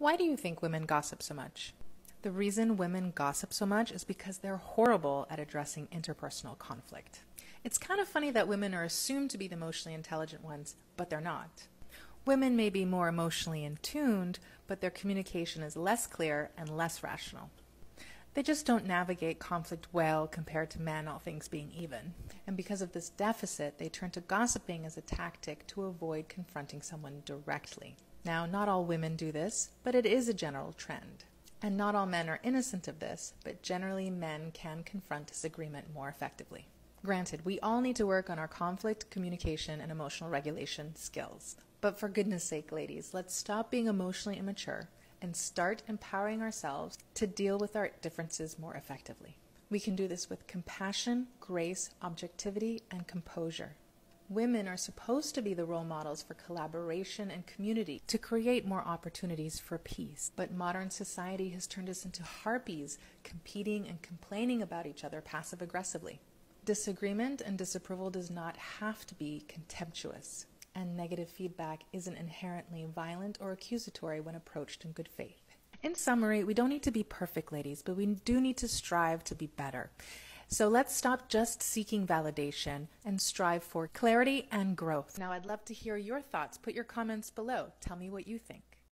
Why do you think women gossip so much? The reason women gossip so much is because they're horrible at addressing interpersonal conflict. It's kind of funny that women are assumed to be the emotionally intelligent ones, but they're not. Women may be more emotionally in tuned, but their communication is less clear and less rational. They just don't navigate conflict well compared to men, all things being even. And because of this deficit, they turn to gossiping as a tactic to avoid confronting someone directly. Now, not all women do this, but it is a general trend. And not all men are innocent of this, but generally men can confront disagreement more effectively. Granted, we all need to work on our conflict, communication, and emotional regulation skills. But for goodness sake, ladies, let's stop being emotionally immature and start empowering ourselves to deal with our differences more effectively. We can do this with compassion, grace, objectivity, and composure. Women are supposed to be the role models for collaboration and community to create more opportunities for peace. But modern society has turned us into harpies, competing and complaining about each other passive aggressively. Disagreement and disapproval does not have to be contemptuous and negative feedback isn't inherently violent or accusatory when approached in good faith. In summary, we don't need to be perfect, ladies, but we do need to strive to be better. So let's stop just seeking validation and strive for clarity and growth. Now, I'd love to hear your thoughts. Put your comments below. Tell me what you think.